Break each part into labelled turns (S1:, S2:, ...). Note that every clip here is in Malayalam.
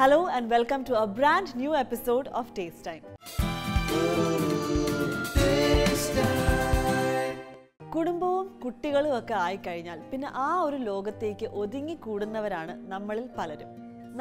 S1: Hello and welcome to a brand new episode of Taste Time. കുടുംബവും കുട്ടികളും ഒക്കെ ആയിക്കഴിഞ്ഞാൽ പിന്നെ ആ ഒരു ലോകത്തേക്ക് ഒതുങ്ങിക്കൂടുന്നവരാണ് നമ്മളിൽ പലരും.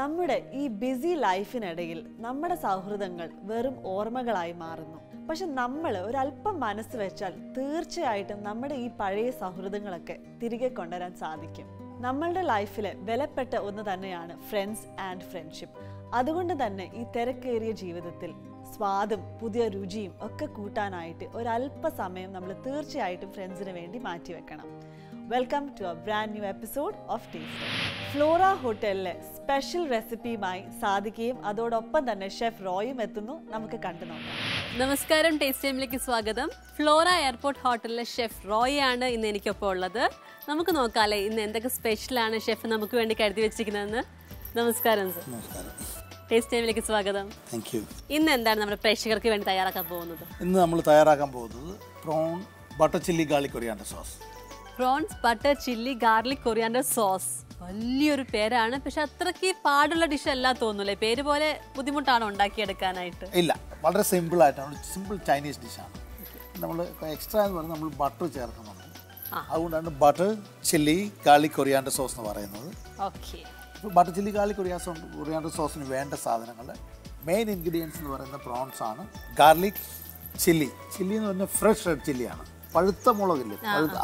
S1: നമ്മുടെ ഈ ബിസി ലൈഫിനിടയിൽ നമ്മുടെ സൗഹൃദങ്ങൾ വെറും ഓർമ്മകളായി മാറുന്നു. പക്ഷെ നമ്മൾ ഒരല്പം മനസ്സ് വെച്ചാൽ തീർച്ചയായിട്ടും നമ്മുടെ ഈ പഴയ സൗഹൃദങ്ങളൊക്കെ തിരികെ കൊണ്ടുവരാൻ സാധിക്കും. നമ്മളുടെ ലൈഫിൽ വിലപ്പെട്ട ഒന്ന് തന്നെയാണ് ഫ്രണ്ട്സ് ആൻഡ് ഫ്രണ്ട്ഷിപ്പ് അതുകൊണ്ട് തന്നെ ഈ തിരക്കേറിയ ജീവിതത്തിൽ സ്വാദും പുതിയ രുചിയും ഒക്കെ കൂട്ടാനായിട്ട് ഒരല്പസമയം നമ്മൾ തീർച്ചയായിട്ടും ഫ്രണ്ട്സിന് വേണ്ടി മാറ്റിവെക്കണം welcome to a brand new episode of taste Flora ഹോട്ടലിലെ സ്പെഷ്യൽ റെസിപ്പിയുമായി സാധിക്കുകയും അതോടൊപ്പം തന്നെ ഷെഫ് റോയും എത്തുന്നു. നമുക്ക് കണ്ടു നോക്കാം
S2: നമസ്കാരം ടേസ്റ്റ് ടൈമിലേക്ക് സ്വാഗതം. ഫ്ലോറ എയർപോർട്ട് ഹോട്ടലിലെ ഷെഫ് റോയ് ആണ് ഇന്ന് എനിക്കൊപ്പം ഉള്ളത്. നമുക്ക് നോക്കാല്ലേ ഇന്ന് എന്തൊക്കെ സ്പെഷ്യലാണ് ഷെഫ് നമുക്ക് വേണ്ടി കരുതി വെച്ചിരിക്കുന്നതെന്ന്. നമസ്കാരം സർ ടേസ്റ്റ് ടൈമിലേക്ക് സ്വാഗതം.
S3: താങ്ക് യു
S2: ഇന്ന് എന്താണ് നമ്മുടെ പ്രേക്ഷകർക്ക് വേണ്ടി തയ്യാറാക്കാൻ പോകുന്നത്?
S3: ഇന്ന് നമ്മൾ തയ്യാറാക്കാൻ പോകുന്നത് prawn butter chilli garlic coriander sauce
S2: prawns butter chilli garlic coriander sauce വലിയൊരു പേരാണ് പക്ഷെ അത്രയ്ക്ക് പാടുള്ള ഡിഷ് അല്ല തോന്നുന്നില്ലേ. പേര് പോലെ ബുദ്ധിമുട്ടാണ് ഉണ്ടാക്കിയെടുക്കാനായിട്ട്?
S3: ഇല്ല. വളരെ സിമ്പിൾ ആയിട്ടാണ്. സിമ്പിൾ ചൈനീസ് ഡിഷാണ് നമ്മൾ എക്സ്ട്രാ എന്ന് പറഞ്ഞാൽ നമ്മൾ ബട്ടർ ചേർക്കുന്നുണ്ട്. അതുകൊണ്ടാണ് butter chilli garlic coriander sauce എന്ന് പറയുന്നത്.
S2: ഓക്കെ
S3: ബട്ടർ ചില്ലി ഗാർലിക് കൊറിയാസോ കൊറിയാണ്ടർ സോസിന് വേണ്ട സാധനങ്ങൾ മെയിൻ ഇൻഗ്രീഡിയൻസ് എന്ന് പറയുന്ന പ്രോൺസ് ആണ്. ഗാർലിക് ചില്ലി ചില്ലി എന്ന് പറഞ്ഞാൽ ഫ്രഷ് റെഡ് ചില്ലിയാണ് പഴുത്ത മുളകില്ലേ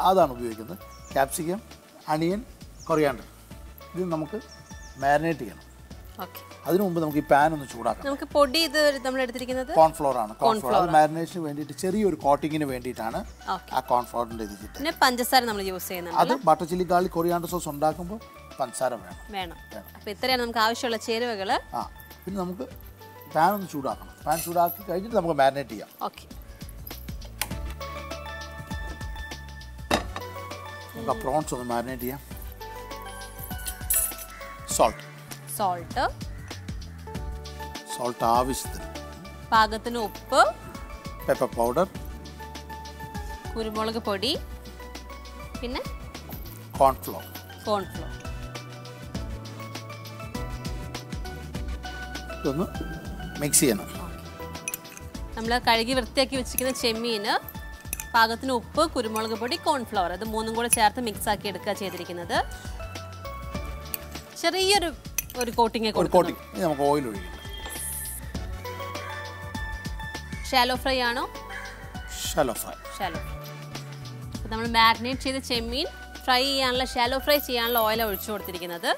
S3: അതാണ് ഉപയോഗിക്കുന്നത്. ക്യാപ്സിക്കം അണിയൻ കൊറിയാണ്ടർ ഇത് നമുക്ക് മാരിനേറ്റ് ചെയ്യണം. അതിനു മുമ്പ് നമുക്ക് ഈ പാൻ ഒന്ന് ചൂടാക്കാം.
S2: നമുക്ക് പൊടി ഇത് നമ്മൾ എടുത്തിരിക്കുന്നത്
S3: കോൺഫ്ലോർ ആണ്. കോൺഫ്ലോർ അത് മാരിനേഷന് വേണ്ടിയിട്ട് ചെറിയൊരു കോട്ടിങ്ങിന് വേണ്ടിയിട്ടാണ് ആ കോൺഫ്ലോറിന്റെ ഇത്
S2: പിന്നെ പഞ്ചസാര നമ്മൾ യൂസ് ചെയ്യുന്നത്
S3: അത് butter chilli garlic coriander sauce ഉണ്ടാക്കുമ്പോൾ പഞ്ചസാര വേണം.
S2: വേണം. അപ്പൊ ഇത്രയാണ് നമുക്ക് ആവശ്യമുള്ള ചേരുവകൾ
S3: ആ പിന്നെ നമുക്ക് പാൻ ഒന്ന് ചൂടാക്കണം. പാൻ ചൂടാക്കി കഴിഞ്ഞിട്ട് നമുക്ക് മാരിനേറ്റ് ചെയ്യാം.
S2: ഓക്കെ
S3: നമുക്ക് പ്രോൺസ് ഒന്ന് മാരിനേറ്റ് ചെയ്യാം. സോൾട്ട്
S2: സോൾട്ട്
S3: സോൾട്ട് ആവശ്യത്തിന്.
S2: പാകത്തിന് ഉപ്പ്.
S3: പെപ്പർ പൗഡർ
S2: കുരുമുളക് പൊടി. പിന്നെ
S3: കോൺഫ്ലോർ
S2: കോൺഫ്ലോർ
S3: ഇതൊന്ന് മിക്സ് ചെയ്യണം.
S2: നമ്മൾ കഴുകി വൃത്തിയാക്കി വെച്ചിരിക്കുന്ന ചെമ്മീന് പാകത്തിന് ഉപ്പ് കുരുമുളക് പൊടി കോൺഫ്ലവർ അത് മൂന്നും കൂടെ ചേർത്ത് മിക്സ് ആക്കി എടുക്കുക ചെയ്തിരിക്കുന്നത്. ചെറിയൊരു ഒരു കോട്ടിങ്
S3: ഒരു കോട്ടിങ്. നമുക്ക് ഓയിൽ ഒഴിക്കണം
S2: ഷാലോ ഫ്രൈ ആണോ?
S3: ഷാലോ ഫ്രൈ
S2: ഷാലോ അപ്പോൾ നമ്മൾ മാരിനേറ്റ് ചെയ്ത ചെമ്മീൻ ഫ്രൈ ചെയ്യാനുള്ള ഷാലോ ഫ്രൈ ചെയ്യാനുള്ള ഓയിൽ ഒഴിച്ചു കൊടുത്തിരിക്കുന്നത്.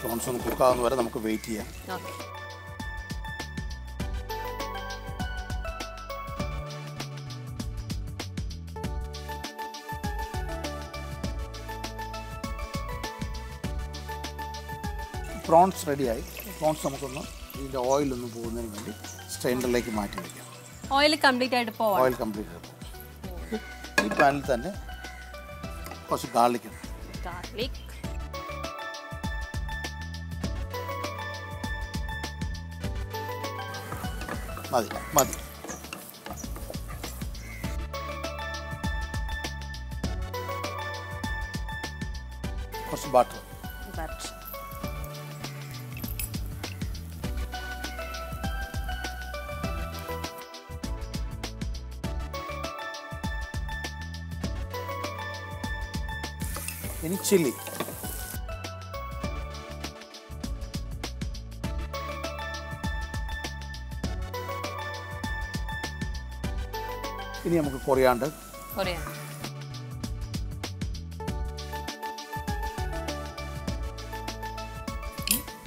S3: പ്രോൺസ് ഒന്ന് കുക്കാവുന്ന വരെ നമുക്ക് വെയിറ്റ് ചെയ്യാം.
S2: ഓക്കെ
S3: പ്രോൺസ് റെഡിയായി. പ്രോൺസ് നമുക്കൊന്ന് ഇതിന്റെ ഓയിലൊന്ന് പോകുന്നതിന് വേണ്ടി സ്ട്രെയിനറിലേക്ക് മാറ്റി വയ്ക്കാം
S2: ഓയിൽ കംപ്ലീറ്റ് ആയിട്ട് പോവാം.
S3: ഓയിൽ കംപ്ലീറ്റ് ആയിട്ട് പോകും ഈ പാനിൽ തന്നെ കുറച്ച് ഗാർലിക്
S2: ഗാർലിക്
S3: മതി മതി. ഇനി ചില്ലി. ഇനി നമുക്ക് കൊറിയാണ്ട്.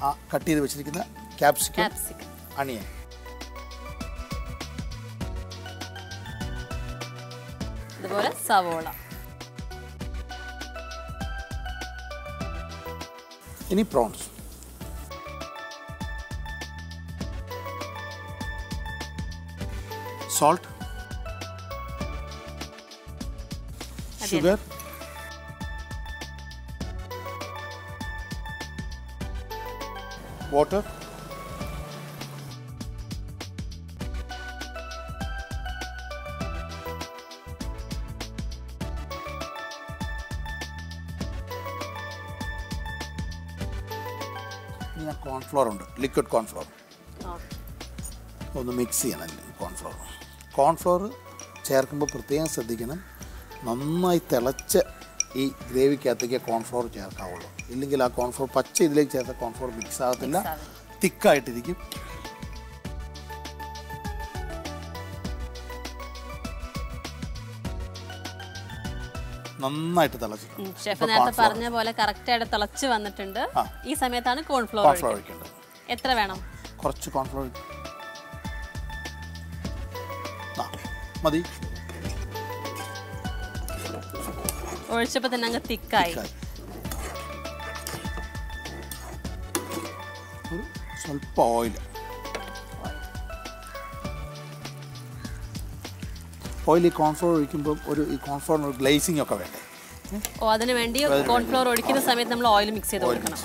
S3: ആ കട്ട് ചെയ്ത് വെച്ചിരിക്കുന്ന ക്യാപ്സിക്കം
S2: ക്യാപ്സിക്കം.
S3: അണിയൻ.
S2: അതുപോലെ സവോള.
S3: ഇനി prawns salt sugar water cornflour ഉണ്ട് ലിക്വിഡ് കോൺഫ്ലോർ. ഒന്ന് മിക്സ് ചെയ്യണം കോൺഫ്ലോർ. കോൺഫ്ലോർ ചേർക്കുമ്പോൾ പ്രത്യേകം ശ്രദ്ധിക്കണം. നന്നായി തിളച്ച ഈ ഗ്രേവിക്കകത്തേക്ക് കോൺഫ്ലോർ ചേർക്കാവുള്ളൂ. ഇല്ലെങ്കിൽ ആ കോൺഫ്ലോർ പച്ച ഇതിലേക്ക് ചേർത്ത കോൺഫ്ലോർ മിക്സ് ആകത്തില്ല. തിക്കായിട്ടിരിക്കും. നന്നായിട്ട് തിളച്ചു
S2: പറഞ്ഞ പോലെ കറക്റ്റ് ആയിട്ട് തിളച്ച് വന്നിട്ടുണ്ട്. ഈ സമയത്താണ് കോൺഫ്ലോർ
S3: കോൺഫ്ലോർ ഒഴിക്കേണ്ടത്.
S2: എത്ര വേണം?
S3: കുറച്ച് കോൺഫ്ലോർ മതി.
S2: ഒഴിച്ചപ്പോ തന്നെ അങ്ങ് തിക്കായി.
S3: സ്വല്പം ഓയിൽ ഓയിൽ ഈ കോൺഫ്ലോർ ഒഴിക്കുമ്പോൾ ഒരു ഈ കോൺഫ്ലോറിന് ഒരു ഗ്ലേസിംഗ് ഒക്കെ വേണ്ടേ?
S2: ഓ അതിന് വേണ്ടി കോൺഫ്ലോർ ഒഴിക്കുന്ന സമയത്ത് നമ്മൾ ഓയിൽ മിക്സ് ചെയ്ത് കൊടുക്കണം.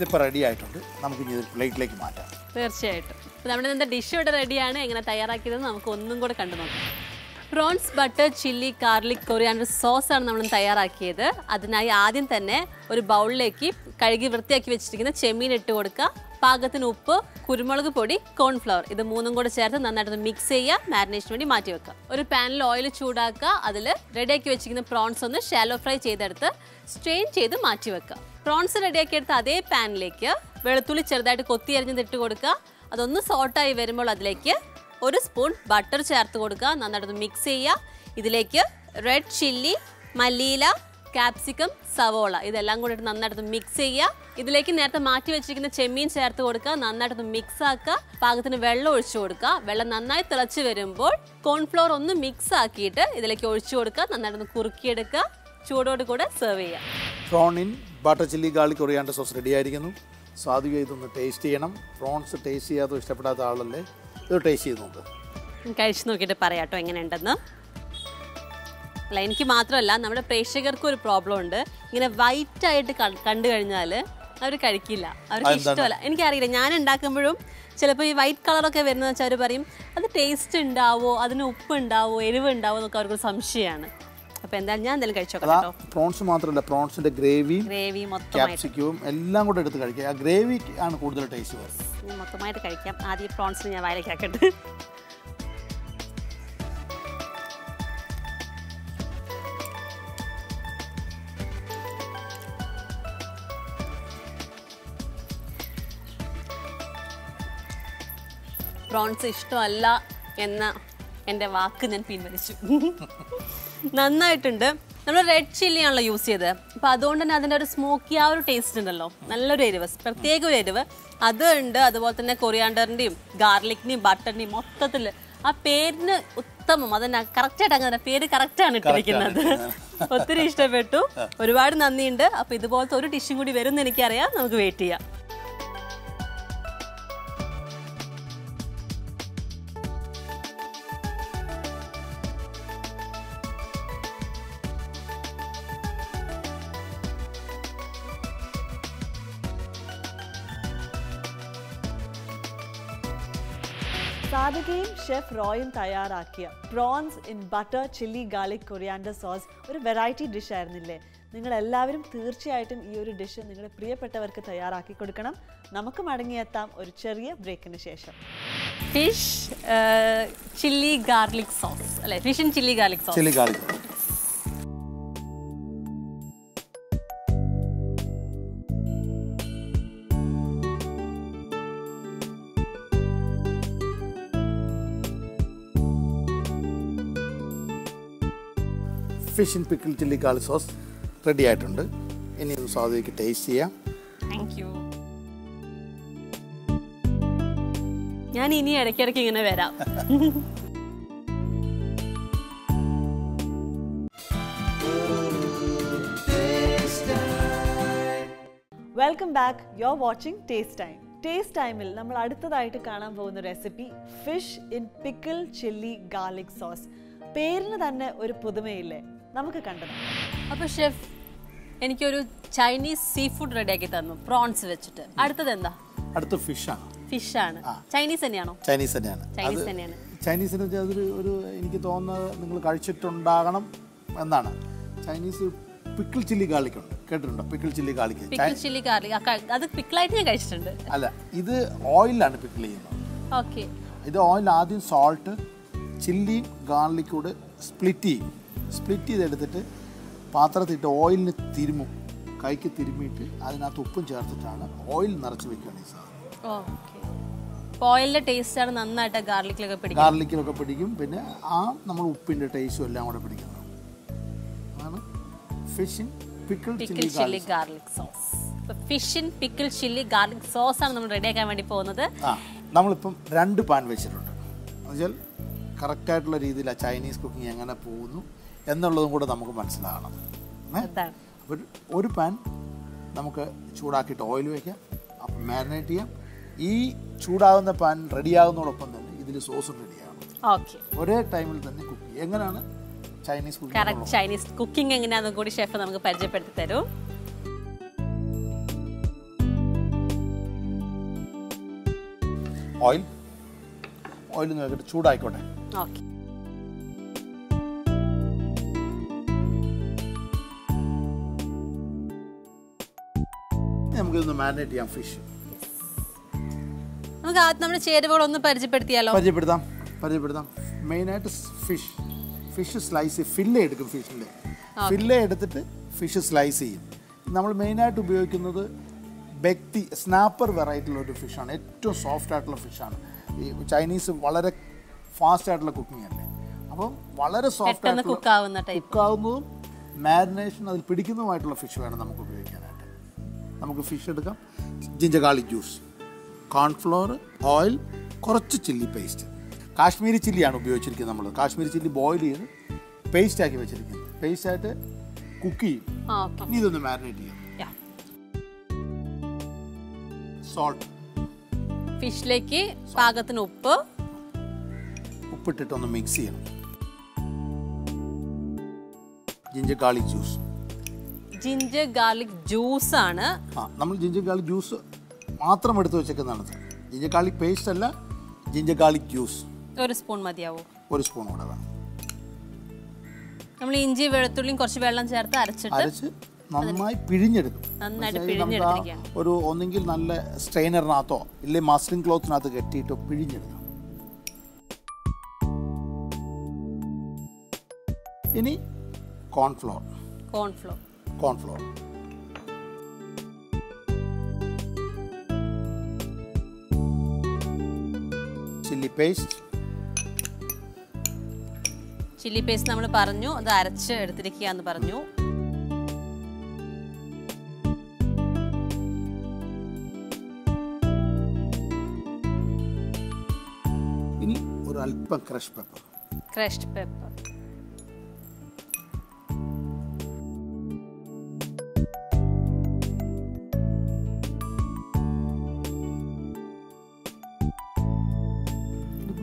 S3: ഇതിപ്പോൾ റെഡി ആയിട്ടുണ്ട്. നമുക്ക് ഇനി ഇത് പ്ലേറ്റിലേക്ക് മാറ്റാം.
S2: തീർച്ചയായിട്ടും. നമ്മുടെ ഇന്നത്തെ ഡിഷ് ഇവിടെ റെഡിയാണ് എങ്ങനെ തയ്യാറാക്കിയത് നമുക്ക് ഒന്നും കൂടെ കണ്ടു നോക്കാം. Prawns butter chilli garlic coriander sauce ആണ് നമ്മൾ തയ്യാറാക്കിയത്. അതിനായി ആദ്യം തന്നെ ഒരു ബൗളിലേക്ക് കഴുകി വൃത്തിയാക്കി വെച്ചിരിക്കുന്ന ചെമ്മീൻ ഇട്ട് കൊടുക്കുക. പാകത്തിന് ഉപ്പ് കുരുമുളക് പൊടി കോൺഫ്ലവർ ഇത് മൂന്നും കൂടെ ചേർത്ത് നന്നായിട്ട് മിക്സ് ചെയ്യുക. മാരിനേഷന് വേണ്ടി മാറ്റി വെക്കുക. ഒരു പാനിൽ ഓയിൽ ചൂടാക്കുക. അതിൽ റെഡിയാക്കി വെച്ചിരിക്കുന്ന പ്രോൺസ് ഒന്ന് ഷാലോ ഫ്രൈ ചെയ്തെടുത്ത് സ്ട്രെയിൻ ചെയ്ത് മാറ്റി വെക്കുക. പ്രോൺസ് റെഡിയാക്കി എടുത്ത അതേ പാനിലേക്ക് വെളുത്തുള്ളി ചെറുതായിട്ട് കൊത്തി അരിഞ്ഞിട്ട് കൊടുക്കുക. അതൊന്ന് സോട്ടായി വരുമ്പോൾ അതിലേക്ക് ഒരു സ്പൂൺ ബട്ടർ ചേർത്ത് കൊടുക്കുക. നന്നായിട്ട് മിക്സ് ചെയ്യുക. ഇതിലേക്ക് റെഡ് ചില്ലി മല്ലിയില കാപ്സിക്കം സവോള. ഇതെല്ലാം കൂടി ഇട്ട് നന്നായിട്ട് മിക്സ് ചെയ്യുക. ഇതിലേക്ക് നേരത്തെ മാറ്റി വെച്ചിരിക്കുന്ന ചെമ്മീൻ ചേർത്ത് കൊടുക്കുക. നന്നായിട്ട് മിക്സ് ആക്കുക. പാകത്തിന് വെള്ളം ഒഴിച്ചു കൊടുക്കുക. വെള്ളം നന്നായി തിളച്ച് വരുമ്പോൾ കോൺഫ്ലോർ ഒന്ന് മിക്സ് ആക്കിയിട്ട് ഇതിലേക്ക് ഒഴിച്ചു കൊടുക്കുക. നന്നായിട്ട് കുറുക്കിയെടുക്കുക. ചൂടോട് കൂടെ സെർവ് ചെയ്യുക.
S3: Prawn in butter chilli garlic coriander sauce ready ആയിരിക്കുന്നു. സാധിക ഇതൊന്ന് ടേസ്റ്റ് ചെയ്യണം. പ്രോൺസ് ടേസ്റ്റ് ചെയ്യാതെ ഇഷ്ടപ്പെടാത്ത ആളല്ലേ? ഇത് ടേസ്റ്റ് ചെയ്യുന്നുണ്ട്.
S2: കഴിച്ചു നോക്കിയിട്ട് പറയാട്ടോ എങ്ങനെയുണ്ടെന്ന്. അല്ല എനിക്ക് മാത്രമല്ല നമ്മുടെ പ്രേക്ഷകർക്കും ഒരു പ്രോബ്ലം ഉണ്ട്. ഇങ്ങനെ വൈറ്റ് ആയിട്ട് കണ്ടു കഴിഞ്ഞാൽ അവർ കഴിക്കില്ല. അവർക്ക്? ഇഷ്ടമല്ല. എനിക്കറിയില്ല. ഞാൻ ഉണ്ടാക്കുമ്പോഴും ചിലപ്പോൾ ഈ വൈറ്റ് കളറൊക്കെ വരുന്നത് വെച്ചാൽ അവർ പറയും അത് ടേസ്റ്റ് ഉണ്ടാവോ? അതിന് ഉപ്പ് ഉണ്ടാവോ? എരിവ് ഉണ്ടാവോ? എന്നൊക്കെ അവർക്ക് സംശയമാണ്. അപ്പോൾ എന്തായാലും ഞാൻ എന്തായാലും കഴിച്ചോട്ടോ
S3: പ്രോൺസ് മാത്രമല്ല പ്രോൺസിന്റെ ഗ്രേവിയും
S2: ഗ്രേവി മൊത്തമായിട്ട്.
S3: ക്യാപ്സിക്കവും എല്ലാം കൂടെ എടുത്ത് കഴിക്കുക. ആ ഗ്രേവി ആണ് കൂടുതൽ ടേസ്റ്റ്
S2: മൊത്തമായിട്ട് കഴിക്കാം. ആദ്യം പ്രോൺസിന് ഞാൻ വയലേക്ക് പ്രോൺസ് ഇഷ്ടമല്ല എന്ന എന്റെ വാക്ക് ഞാൻ പിൻവലിച്ചു. നന്നായിട്ടുണ്ട്. നമ്മൾ റെഡ് ചില്ലി ആണല്ലോ യൂസ് ചെയ്തത്. അപ്പം അതുകൊണ്ട് തന്നെ അതിന്റെ ഒരു സ്മോക്കി ആ ഒരു ടേസ്റ്റ് ഉണ്ടല്ലോ. നല്ലൊരു എരിവ് പ്രത്യേക ഒരു എരിവ്. അത് ഉണ്ട് അതുപോലെ തന്നെ കൊറിയാണ്ടറിന്റെയും ഗാർലിക്കിന്റെയും ബട്ടറിന്റെയും മൊത്തത്തിൽ. ആ പേരിന് ഉത്തമം. അതന്നെ കറക്റ്റായിട്ട് അങ്ങനെ പേര് കറക്റ്റാണ് ഇട്ടിരിക്കുന്നത്. ഒത്തിരി ഇഷ്ടപ്പെട്ടു. ഒരുപാട് നന്ദിയുണ്ട്. അപ്പം ഇതുപോലത്തെ ഒരു ഡിഷും കൂടി വരും എന്ന് എനിക്കറിയാം നമുക്ക് വെയിറ്റ് ചെയ്യാം.
S1: സാധികയും ഷെഫ് റോയും തയ്യാറാക്കിയ prawns in butter chilli garlic coriander sauce ഒരു വെറൈറ്റി ഡിഷ് ആയിരുന്നില്ലേ? നിങ്ങൾ എല്ലാവരും തീർച്ചയായിട്ടും ഈ ഒരു ഡിഷ് നിങ്ങളുടെ പ്രിയപ്പെട്ടവർക്ക് തയ്യാറാക്കി കൊടുക്കണം. നമുക്ക് മടങ്ങിയെത്താം ഒരു ചെറിയ ബ്രേക്കിന് ശേഷം.
S2: ഫിഷ് ചില്ലി ഗാർലിക് സോസ് അല്ലെ? Fish and chilli garlic sauce
S3: chilli garlic fish in pickle chilli garlic sauce ready ആയിട്ടുണ്ട് ഇനി ഒന്ന് സ്വാദിക്ക് ടേസ്റ്റ് ചെയ്യാം.
S2: താങ്ക് യു ഞാൻ ഇനി ഇടയ്ക്കിടയ്ക്ക് ഇങ്ങനെ വരാം.
S1: Welcome back you are watching taste time taste ടൈമിൽ നമ്മൾ അടുത്തതായിട്ട് കാണാൻ പോകുന്ന recipe fish in pickle chilli garlic sauce പേരിന് തന്നെ ഒരു പുതുമയില്ലേ? നമുക്ക് കണ്ടത്.
S2: അപ്പൊ ഷെഫ് എനിക്കൊരു ചൈനീസ് സീ ഫുഡ് റെഡിയാക്കി തന്നു പ്രോൺസ് വെച്ചിട്ട്. അടുത്തത് എന്താ
S3: അടുത്ത ആണ്
S2: ഫിഷ് ആണ് ചൈനീസ് തന്നെയാണോ?
S3: ചൈനീസ് തന്നെയാണ്.
S2: ചൈനീസ്
S3: തന്നെയാണ്.
S2: തന്നെയാണ്
S3: ചൈനീസിന് വെച്ചാൽ അതൊരു ഒരു എനിക്ക് തോന്നുന്നത് നിങ്ങൾ കഴിച്ചിട്ടുണ്ടാകണം എന്നാണ്. ചൈനീസ് പിക്കിൾ ചില്ലി ഗാർലിക് ഉണ്ട്. കേട്ടിട്ടുണ്ടോ? Pickle chilli garlic.
S2: Pickle chilli garlic. അത് പിക്കിളായിട്ട് ഞാൻ കഴിച്ചിട്ടുണ്ട്.
S3: അല്ല ഇത് ഓയിലാണ് പിക്കിൾ ചെയ്യുന്നത്.
S2: ഓക്കെ.
S3: ഇത് ഓയിൽ ആദ്യം സോൾട്ട് ചില്ലിയും ഗാർലിക്കൂടെ കൂടെ സ്പ്ലിറ്റ് ചെയ്യും. സ്പ്ലിറ്റ് ചെയ്തെടുത്തിട്ട് പാത്രത്തിട്ട് ഓയിലിന് തിരുമും. കൈക്ക് തിരുമ്മിയിട്ട് അതിനകത്ത് ഉപ്പും ചേർത്തിട്ടാണ് ഓയിൽ നിറച്ച് വെക്കുകയാണ് ഈ സാധനം.
S2: ഓയിലിന്റെ ടേസ്റ്റ് നന്നായിട്ട് ഗാർലിക്കിലൊക്കെ പിടിക്കും.
S3: ഗാർലിക്കിലൊക്കെ പിടിക്കും. പിന്നെ ആ നമ്മൾ ഉപ്പിന്റെ ടേസ്റ്റും എല്ലാം കൂടെ പിടിക്കുന്നത് അതാണ് fish in pickle chilli
S2: garlic sauce fish in pickle chilli garlic sauce ആണ് നമ്മൾ റെഡിയാക്കാൻ വേണ്ടി പോകുന്നത്.
S3: നമ്മളിപ്പം രണ്ട് പാൻ വെച്ചിട്ടുണ്ട്. എന്നുവെച്ചാൽ കറക്റ്റായിട്ടുള്ള രീതിയിൽ ആ ചൈനീസ് കുക്കിംഗ് എങ്ങനെ പോകുന്നു. എന്നുള്ളതും കൂടെ നമുക്ക് മനസ്സിലാകണം.
S2: അപ്പോൾ
S3: ഒരു ഒരു പാൻ നമുക്ക് ചൂടാക്കിയിട്ട് ഓയിൽ വയ്ക്കാം അപ്പം മാരിനേറ്റ് ചെയ്യാം. ഈ ചൂടാകുന്ന പാൻ റെഡിയാകുന്നതോടൊപ്പം തന്നെ ഇതിൽ സോസും റെഡിയാകണം.
S2: ഓക്കെ
S3: ഒരേ ടൈമിൽ തന്നെ കുക്ക് ചെയ്യും. എങ്ങനെയാണ്? ചൈനീസ് കുക്കിംഗ്
S2: ചൈനീസ് കുക്കിംഗ് എങ്ങനെയാണെന്ന് കൂടി ഷെഫ് നമുക്ക് പരിചയപ്പെടുത്തി തരും.
S3: ഓയിൽ ഓയിൽ നോക്കിയിട്ട് ചൂടായിക്കോട്ടെ.
S2: ഓക്കെ
S3: നമുക്കിതൊന്ന് മാരിനേറ്റ് ചെയ്യാം ഫിഷ്
S2: നമുക്ക് ആദ്യം നമ്മുടെ ചേരുവകൾ ഒന്ന് പരിചയപ്പെടുത്തിയാലോ?
S3: പരിചയപ്പെടുത്താം പരിചയപ്പെടുത്താം. മെയിനായിട്ട് ഫിഷ് ഫിഷ് സ്ലൈസ് ഫില്ല എടുക്കും ഫിഷിന്റെ ഫില്ല എടുത്തിട്ട് ഫിഷ് സ്ലൈസ് ചെയ്യും. നമ്മൾ മെയിനായിട്ട് ഉപയോഗിക്കുന്നത് ബെക്തി സ്നാപ്പർ വെറൈറ്റിയുള്ള ഒരു ഫിഷാണ് ഏറ്റവും സോഫ്റ്റ് ആയിട്ടുള്ള ഫിഷാണ് ഈ ചൈനീസ് വളരെ ഫാസ്റ്റ് ആയിട്ടുള്ള കുക്കിംഗ് അല്ലേ? അപ്പം വളരെ സോഫ്റ്റ്
S2: ആയിട്ട്
S3: ആയിട്ടുള്ള കുക്കാവുന്നതും മാരിനേഷൻ അതിൽ പിടിക്കുന്നതുമായിട്ടുള്ള ഫിഷ് വേണം നമുക്ക് നമുക്ക് ഫിഷ് എടുക്കാം. Ginger garlic juice cornflour oil കുറച്ച് ചില്ലി പേസ്റ്റ് കാശ്മീരി ചില്ലിയാണ് ഉപയോഗിച്ചിരിക്കുന്നത് നമ്മൾ കാശ്മീരി ചില്ലി ബോയിൽ ചെയ്ത് പേസ്റ്റ് ആക്കി വെച്ചിരിക്കുന്നത്. പേസ്റ്റ് ആയിട്ട് കുക്ക് ചെയ്യും. ഇനി ഇതൊന്ന് മാരിനേറ്റ് ചെയ്യാം. സോൾട്ട്
S2: ഫിഷിലേക്ക് പാകത്തിന് ഉപ്പ്.
S3: ഉപ്പിട്ടിട്ടൊന്ന് മിക്സ് ചെയ്യണം. Ginger garlic juice
S2: ginger garlic juice ആണ്.
S3: ആ നമ്മൾ ജിഞ്ചർ ഗാർലിക് ജ്യൂസ് മാത്രം എടുത്ത് വെച്ചേക്കുന്നതാണ്. ജിഞ്ചർ ഗാർലിക് പേസ്റ്റ് അല്ല ജിഞ്ചർ ഗാർലിക് ജ്യൂസ്
S2: ഒരു സ്പൂൺ മതിയാവോ?
S3: ഒരു സ്പൂൺ കൂടെ വേണം.
S2: നമ്മൾ ഇഞ്ചി വെളുത്തുള്ളിയും കുറച്ച് വെള്ളം ചേർത്ത് അരച്ചിട്ട്
S3: അരച്ച് നന്നായി പിഴിഞ്ഞെടുക്കും.
S2: നന്നായിട്ട്
S3: പിഴിഞ്ഞെടുക്കുക
S2: പിഴിഞ്ഞെടുത്തിരിക്കുകയാണ്.
S3: ഒരു ഒന്നെങ്കിൽ നല്ല സ്ട്രെയിനറിനകത്തോ ഇല്ലെങ്കിൽ മസ്ലിംഗ് ക്ലോത്തിനകത്ത് കെട്ടിയിട്ടോ പിഴിഞ്ഞെടുക്കും. ഇനി cornflour
S2: cornflour
S3: cornflour. Chilli paste.
S2: Chilli paste നമ്മൾ പറഞ്ഞു അത് അരച്ച് എടുത്തിരിക്കുക എന്ന് പറഞ്ഞു.
S3: ഇനി ഒരു അല്പം crush pepper.
S2: Crushed pepper.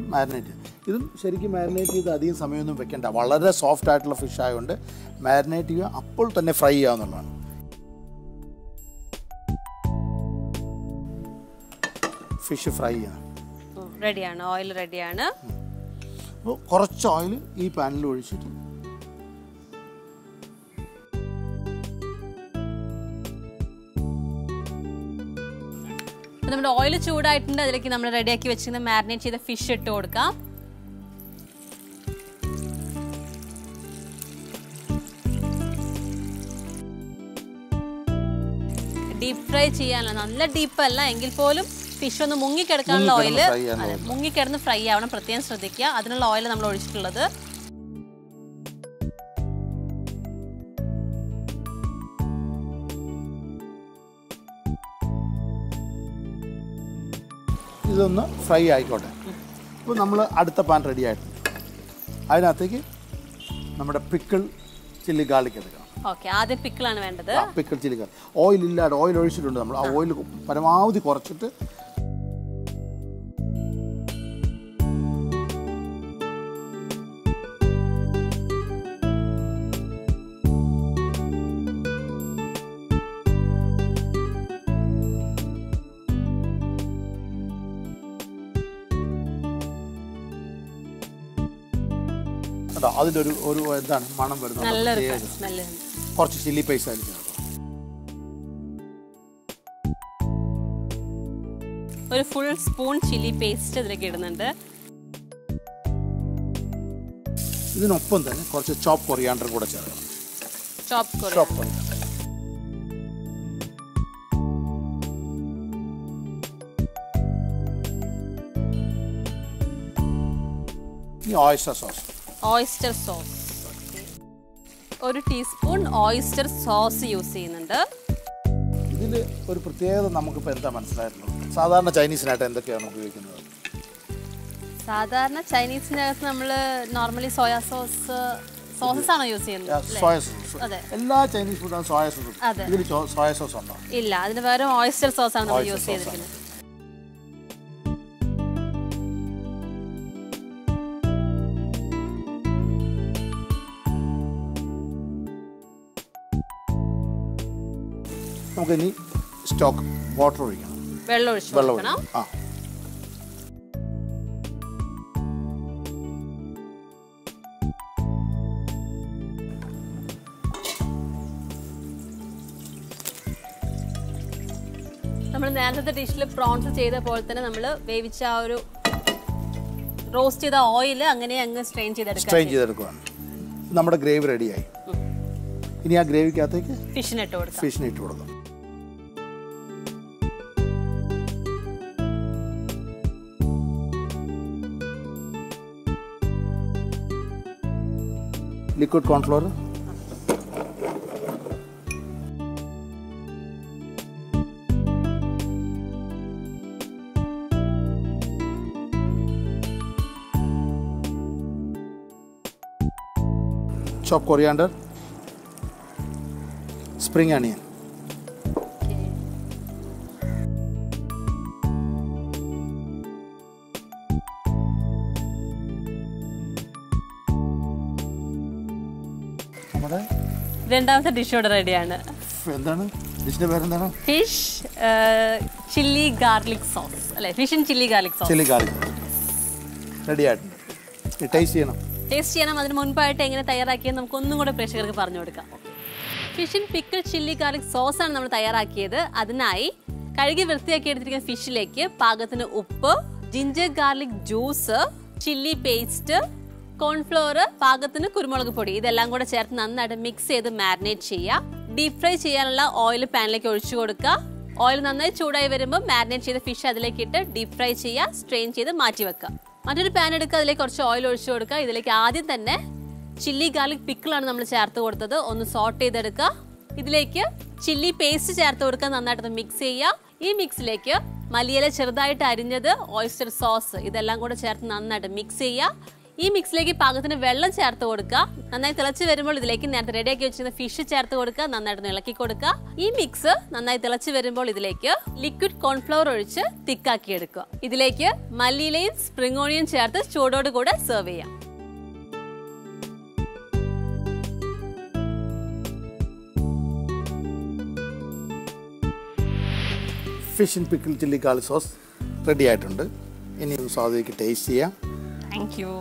S3: Marinate ചെയ്യുന്നത് ഇതും ശരിക്കും മാരിനേറ്റ് ചെയ്ത് അധികം സമയമൊന്നും വെക്കേണ്ട. വളരെ സോഫ്റ്റ് ആയിട്ടുള്ള ഫിഷ് ആയതുകൊണ്ട് മാരിനേറ്റ് ചെയ്യുക അപ്പോൾ തന്നെ ഫ്രൈ ചെയ്യാവുന്നതാണ് ഫിഷ് ഫ്രൈ ചെയ്യണം.
S2: റെഡിയാണ്. ഓയിൽ റെഡിയാണ്.
S3: അപ്പോൾ കുറച്ച് ഓയിൽ ഈ പാനിൽ ഒഴിച്ചിട്ട്
S2: നമ്മുടെ ഓയിൽ ചൂടായിട്ടുണ്ട്. അതിലേക്ക് നമ്മൾ റെഡിയാക്കി വെച്ചിരുന്ന മാരിനേറ്റ് ചെയ്ത ഫിഷ് ഇട്ട് കൊടുക്കാം. ഡീപ് ഫ്രൈ ചെയ്യാനുള്ള നല്ല ഡീപ്പ് അല്ല എങ്കിൽ പോലും ഫിഷ് ഒന്ന് മുങ്ങിക്കിടക്കാനുള്ള ഓയിൽ
S3: മുങ്ങിക്കിടന്ന് fry
S2: അതെ മുങ്ങിക്കിടന്ന് ഫ്രൈ ആവണം. പ്രത്യേകം ശ്രദ്ധിക്കുക. അതിനുള്ള ഓയിൽ നമ്മൾ ഒഴിച്ചിട്ടുള്ളത്.
S3: ഇതൊന്ന് ഫ്രൈ ആയിക്കോട്ടെ. അപ്പോൾ നമ്മൾ അടുത്ത പാൻ റെഡി ആയിട്ടുണ്ട് അതിനകത്തേക്ക് നമ്മുടെ പിക്കിൾ ചില്ലി ഗാർലിക് എടുക്കണം.
S2: ആദ്യം പിക്കിളാണ് വേണ്ടത്.
S3: പിക്കിൾ ചില്ലി ഗാർലിക് ഓയിൽ ഇല്ലാതെ ഓയിൽ ഒഴിച്ചിട്ടുണ്ട് നമ്മൾ ആ ഓയിൽ പരമാവധി കുറച്ചിട്ട് കേട്ടോ അതിന്റെ ഒരു എന്താണ് മണം വരുന്നത്. കുറച്ച് ചില്ലി പൈസ ആയിരിക്കും
S2: ഒരു ഫുൾ സ്പൂൺ ചില്ലി പേസ്റ്റ് ഇതിലേക്ക് ഇടുന്നുണ്ട്.
S3: ഇതിനൊപ്പം തന്നെ കുറച്ച് ചോപ്പ് കൊറിയാണ്ടർ കൂടെ ചേർക്കണം.
S2: ചോപ്പ്
S3: ചോപ്പ് കൊറിയാണ്ടർ ഈ ഓയസ്റ്റർ സോസ്
S2: ഓയിസ്റ്റർ സോസ് ഒരു ടീസ്പൂൺ ഓയിസ്റ്റർ സോസ് യൂസ് ചെയ്യുന്നുണ്ട്.
S3: ഇതിൽ ഒരു പ്രത്യേകത നമുക്ക് എന്താ മനസ്സിലായിട്ടുള്ളത്? സാധാരണ ചൈനീസിനായിട്ട് എന്തൊക്കെയാണ് ഉപയോഗിക്കുന്നത്?
S2: സാധാരണ ചൈനീസിനകത്ത് നമ്മൾ നോർമലി സോയാ സോസ് സോസസ് ആണോ യൂസ് ചെയ്യുന്നത്?
S3: സോയ സോസ്
S2: അതെ.
S3: എല്ലാ ചൈനീസ് ഫുഡും സോയ സോസ്
S2: അതെ.
S3: ഇതിൽ സോയ സോസ് ഉണ്ടോ?
S2: ഇല്ല അതിന് പകരം ഓയിസ്റ്റർ സോസ് ആണ് നമ്മൾ യൂസ് ചെയ്തിരിക്കുന്നത്.
S3: നമുക്കിനി സ്റ്റോക്ക് വാട്ടർ ഒഴിക്കണം.
S2: വെള്ളം ഒഴിച്ചു
S3: വെള്ളം ഒഴിക്കണം ആ.
S2: നമ്മൾ നേരത്തെ ഡിഷിൽ പ്രോൺസ് ചെയ്ത പോലെ തന്നെ നമ്മൾ വേവിച്ച ആ ഒരു റോസ്റ്റ് ചെയ്ത ഓയിൽ അങ്ങനെ അങ്ങ് സ്ട്രെയിൻ ചെയ്തെടുക്കാം
S3: സ്ട്രെയിൻ ചെയ്തെടുക്കുകയാണ് നമ്മുടെ ഗ്രേവി റെഡിയായി ഇനി ആ ഗ്രേവിക്കകത്തേക്ക്
S2: ഫിഷിനിട്ട് കൊടുക്കാം.
S3: ഫിഷിനിട്ട് കൊടുക്കാം. Liquid cornflour chop coriander spring onion നമ്മുടെ
S2: രണ്ടാമത്തെ ഡിഷ് ഇവിടെ റെഡിയാണ്
S3: എന്താണ്? ഡിഷിന്റെ പേരെന്താണ്?
S2: ഫിഷ് ചില്ലി ഗാർലിക് സോസ് അല്ലെ? Fish and chilli garlic sauce
S3: chilli garlic ready ആയിട്ടുണ്ട്. ടേസ്റ്റ് ചെയ്യണം.
S2: ടേസ്റ്റ് ചെയ്യണം. അതിന് മുൻപായിട്ട് എങ്ങനെ തയ്യാറാക്കിയത് നമുക്ക് ഒന്നും കൂടെ പ്രേക്ഷകർക്ക് പറഞ്ഞു കൊടുക്കാം. Fish in pickle chilli garlic sauce ആണ് നമ്മൾ തയ്യാറാക്കിയത്. അതിനായി കഴുകി വൃത്തിയാക്കി എടുത്തിരിക്കുന്ന ഫിഷിലേക്ക് പാകത്തിന് ഉപ്പ് ginger garlic juice chilli paste cornflour പാകത്തിന് കുരുമുളക് പൊടി ഇതെല്ലാം കൂടെ ചേർത്ത് നന്നായിട്ട് മിക്സ് ചെയ്ത് മാരിനേറ്റ് ചെയ്യുക. ഡീപ് ഫ്രൈ ചെയ്യാനുള്ള ഓയിൽ പാനിലേക്ക് ഒഴിച്ചു കൊടുക്കുക. ഓയിൽ നന്നായി ചൂടായി വരുമ്പോൾ മാരിനേറ്റ് ചെയ്ത ഫിഷ് അതിലേക്ക് ഇട്ട് ഡീപ് ഫ്രൈ ചെയ്യുക സ്ട്രെയിൻ ചെയ്ത് മാറ്റി വെക്കുക. മറ്റൊരു പാൻ എടുക്കുക അതിലേക്ക് കുറച്ച് ഓയിൽ ഒഴിച്ചു കൊടുക്കുക. ഇതിലേക്ക് ആദ്യം തന്നെ ചില്ലി ഗാർലിക് പിക്കിളാണ് നമ്മൾ ചേർത്ത് കൊടുത്തത്. ഒന്ന് സോട്ട് ചെയ്തെടുക്കുക. ഇതിലേക്ക് ചില്ലി പേസ്റ്റ് ചേർത്ത് കൊടുക്കുക. നന്നായിട്ട് മിക്സ് ചെയ്യുക. ഈ മിക്സിലേക്ക് മല്ലിയില ചെറുതായിട്ട് അരിഞ്ഞത് ഓയിസ്റ്റർ സോസ് ഇതെല്ലാം കൂടെ ചേർത്ത് നന്നായിട്ട് മിക്സ് ചെയ്യുക. ഈ മിക്സിലേക്ക് പാകത്തിന് വെള്ളം ചേർത്ത് കൊടുക്കുക. നന്നായി തിളച്ച് വരുമ്പോൾ ഇതിലേക്ക് നേരത്തെ റെഡിയാക്കി വെച്ചിരുന്ന ഫിഷ് ചേർത്ത് കൊടുക്കുക. നന്നായിട്ട് ഇളക്കി കൊടുക്കുക. ഈ മിക്സ് നന്നായി തിളച്ച് വരുമ്പോൾ ഇതിലേക്ക് ലിക്വിഡ് കോൺഫ്ലവർ ഒഴിച്ച് തിക്കാക്കി എടുക്കുക. ഇതിലേക്ക് മല്ലിയിലയും സ്പ്രിംഗ് ഓണിയും ചേർത്ത് ചൂടോട് കൂടെ സെർവ് ചെയ്യാം.
S3: Fish and pickle chilli garlic sauce ready ആയിട്ടുണ്ട്. ഇനി സ്വാദിക്ക് ടേസ്റ്റ് ചെയ്യാം.
S2: Thank you.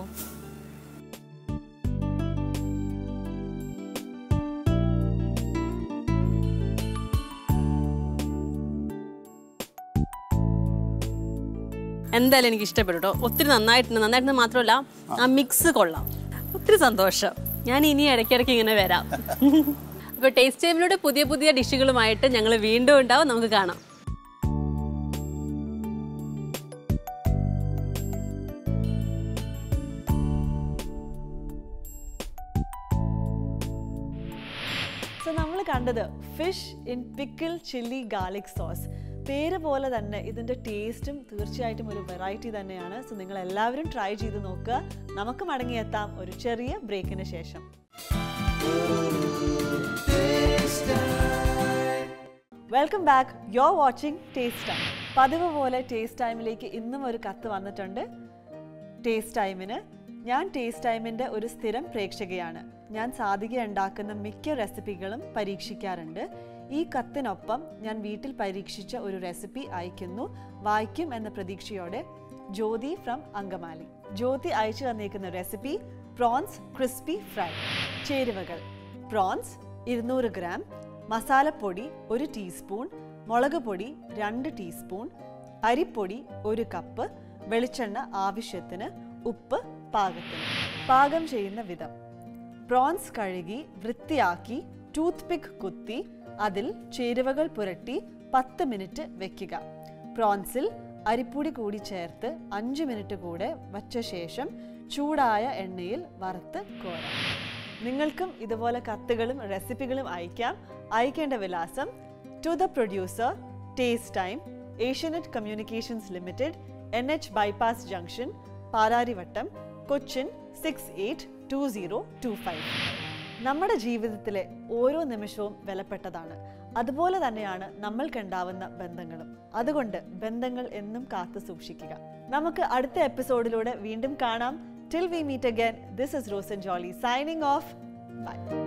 S2: എന്തായാലും എനിക്ക് ഇഷ്ടപ്പെട്ടു കേട്ടോ ഒത്തിരി നന്നായിട്ടുണ്ട്. നന്നായിട്ടുണ്ട് മാത്രമല്ല ആ മിക്സ് കൊള്ളാം. ഒത്തിരി സന്തോഷം. ഞാൻ ഇനി ഇടയ്ക്കിടയ്ക്ക് ഇങ്ങനെ വരാം. അപ്പോൾ ടേസ്റ്റ് ടൈമിലൂടെ പുതിയ പുതിയ ഡിഷുകളുമായിട്ട് ഞങ്ങൾ വീണ്ടും ഉണ്ടാവും. നമുക്ക് കാണാം.
S1: കണ്ടത്? Fish in pickle chilli garlic sauce പേര് പോലെ തന്നെ ഇതിന്റെ ടേസ്റ്റും തീർച്ചയായിട്ടും ഒരു വെറൈറ്റി തന്നെയാണ്. സോ നിങ്ങൾ എല്ലാവരും ട്രൈ ചെയ്ത് നോക്കുക. നമുക്ക് മടങ്ങിയെത്താം ഒരു ചെറിയ ബ്രേക്കിന് ശേഷം. Welcome back yo watching Taste Time പതിവ് പോലെ ടേസ്റ്റ് ടൈമിലേക്ക് ഇന്നും ഒരു കത്ത് വന്നിട്ടുണ്ട്. ടേസ്റ്റ് ടൈമിന് ഞാൻ ടേസ്റ്റ് ടൈമിന്റെ ഒരു സ്ഥിരം പ്രേക്ഷകയാണ്. ഞാൻ സാധിക ഉണ്ടാക്കുന്ന മിക്ക റെസിപ്പികളും പരീക്ഷിക്കാറുണ്ട്. ഈ കത്തിനൊപ്പം ഞാൻ വീട്ടിൽ പരീക്ഷിച്ച ഒരു റെസിപ്പി അയക്കുന്നു വായിക്കും എന്ന പ്രതീക്ഷയോടെ. ജ്യോതി ഫ്രം അങ്കമാലി. ജ്യോതി അയച്ചു തന്നിരിക്കുന്ന റെസിപ്പി പ്രോൺസ് ക്രിസ്പി ഫ്രൈ ചേരുവകൾ. പ്രോൺസ് ഇരുന്നൂറ് ഗ്രാം മസാലപ്പൊടി ഒരു ടീസ്പൂൺ മുളക് പൊടി രണ്ട് ടീസ്പൂൺ അരിപ്പൊടി ഒരു കപ്പ് വെളിച്ചെണ്ണ ആവശ്യത്തിന്. ഉപ്പ് പാകത്തിന്. പാകം ചെയ്യുന്ന വിധം. പ്രോൺസ് കഴുകി വൃത്തിയാക്കി ടൂത്ത് പിക്ക് കുത്തി അതിൽ ചേരുവകൾ പുരട്ടി പത്ത് മിനിറ്റ് വെക്കുക. പ്രോൺസിൽ അരിപ്പൊടി കൂടി ചേർത്ത് അഞ്ച് മിനിറ്റ് കൂടെ വച്ച ശേഷം ചൂടായ എണ്ണയിൽ വറുത്ത് കോരാം. നിങ്ങൾക്കും ഇതുപോലെ കത്തുകളും റെസിപ്പികളും അയക്കാം അയക്കേണ്ട വിലാസം to the producer Taste Time Asianet communications limited N H bypass junction Palarivattom Cochin six eight two zero two five നമ്മുടെ ജീവിതത്തിലെ ഓരോ നിമിഷവും വിലപ്പെട്ടതാണ്. അതുപോലെ തന്നെയാണ് നമ്മൾക്കുണ്ടാവുന്ന ബന്ധങ്ങളും. അതുകൊണ്ട് ബന്ധങ്ങൾ എന്നും കാത്തു സൂക്ഷിക്കുക. നമുക്ക് അടുത്ത എപ്പിസോഡിലൂടെ വീണ്ടും കാണാം. Till we meet again this is Rosan Jolly signing off bye